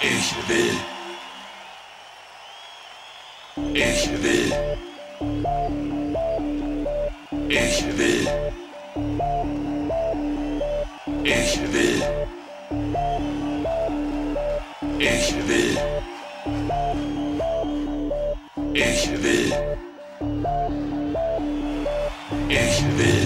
Ich will. Ich will. Ich will. Ich will. Ich will. Ich will. Ich will.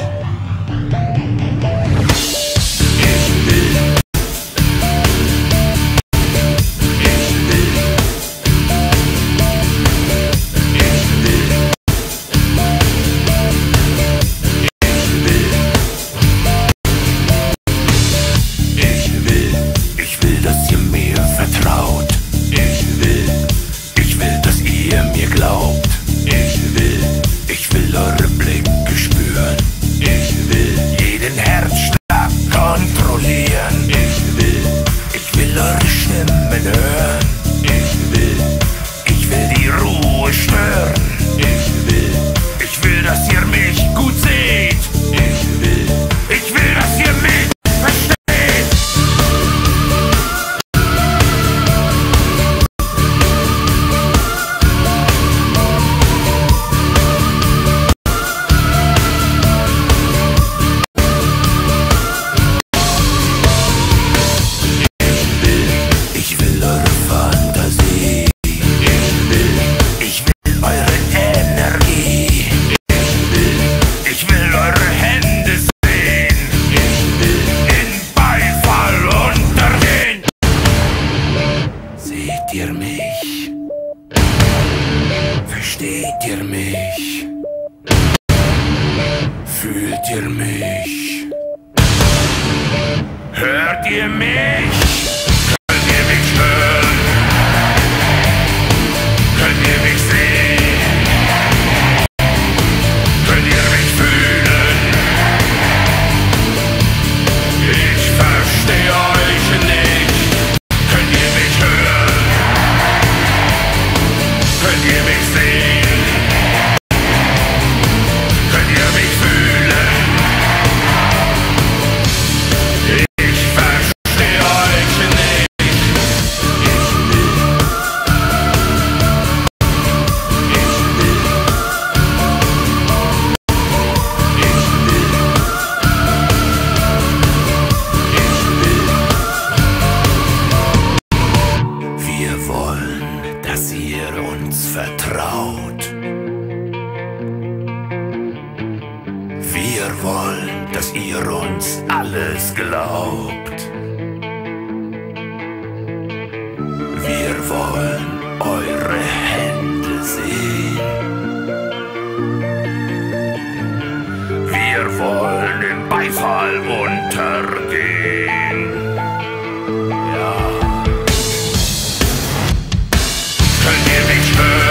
Versteht ihr mich? Versteht ihr mich? Fühlt ihr mich? Hört ihr mich? wollen, dass ihr uns vertraut. Wir wollen, dass ihr uns alles glaubt. Wir wollen eure Hände sehen. Wir wollen den Beifall und return.